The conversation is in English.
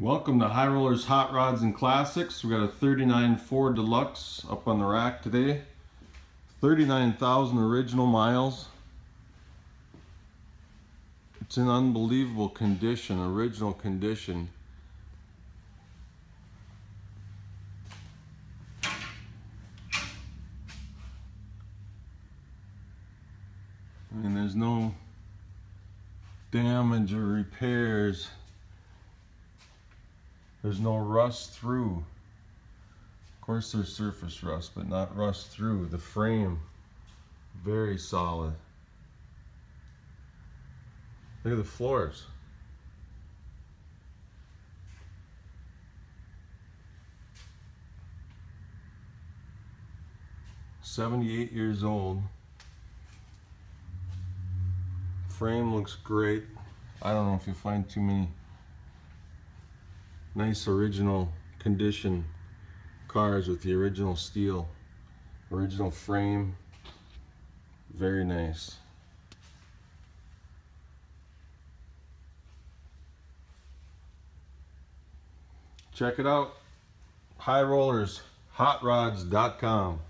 Welcome to High Rollers Hot Rods and Classics. We got a 39 Ford Deluxe up on the rack today. 39,000 original miles. It's in unbelievable condition, original condition. Mean, there's no damage or repairs. There's no rust through. Of course there's surface rust, but not rust through. The frame, very solid. Look at the floors. Seventy-eight years old. Frame looks great. I don't know if you find too many nice original condition cars with the original steel, original frame. Very nice. Check it out. High Rollers, hotrods.com.